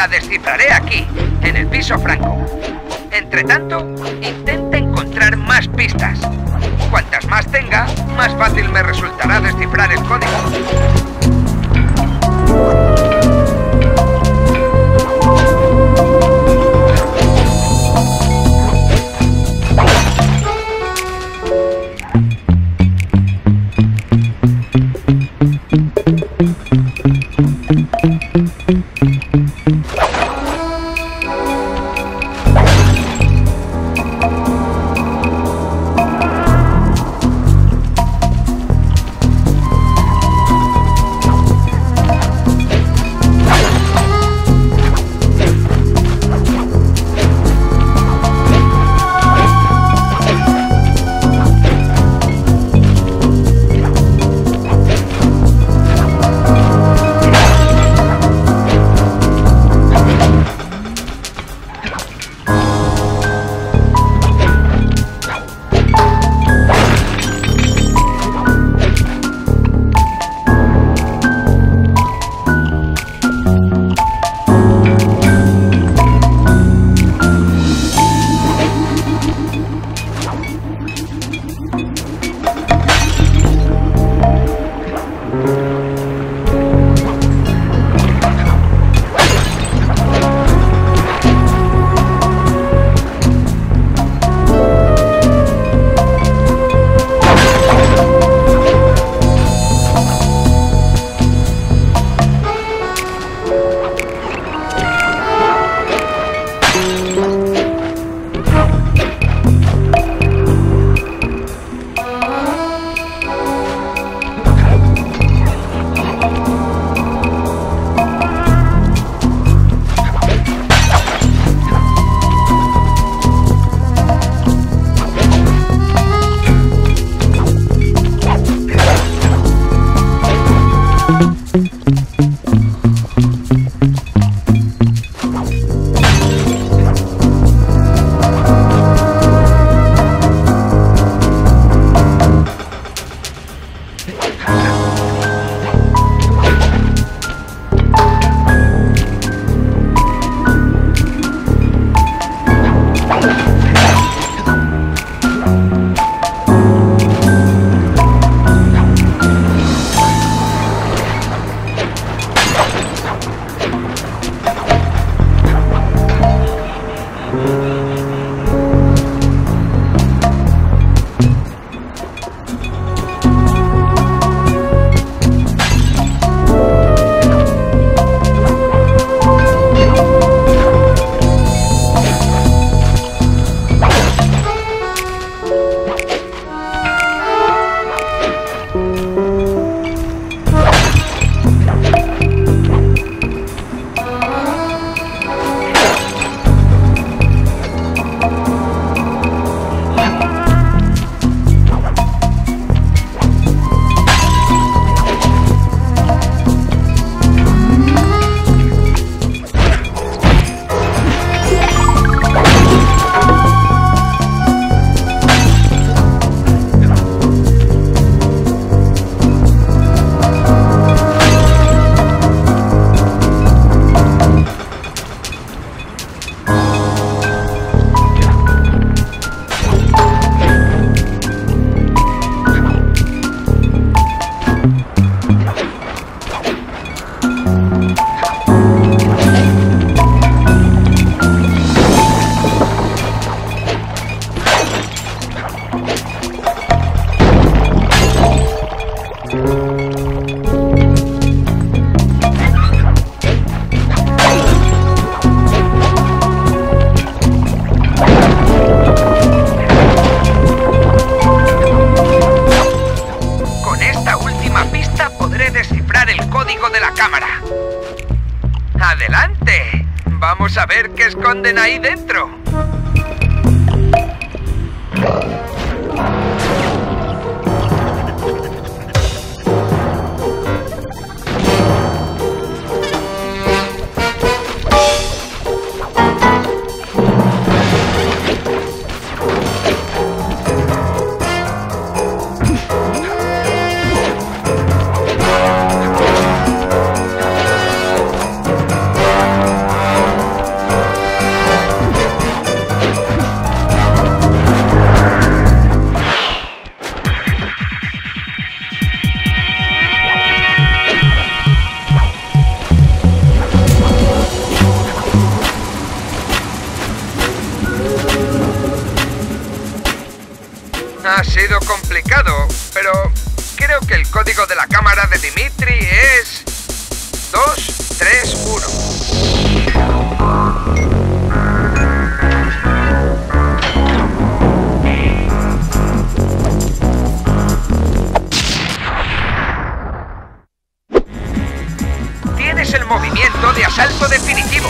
La descifraré aquí, en el piso franco. Entre tanto, intenta encontrar más pistas. Cuantas más tenga, más fácil me resultará descifrar el código. ¡Adelante! Vamos a ver qué esconden ahí dentro. ha sido complicado, pero creo que el código de la cámara de Dimitri es 231. Tienes el movimiento de asalto definitivo.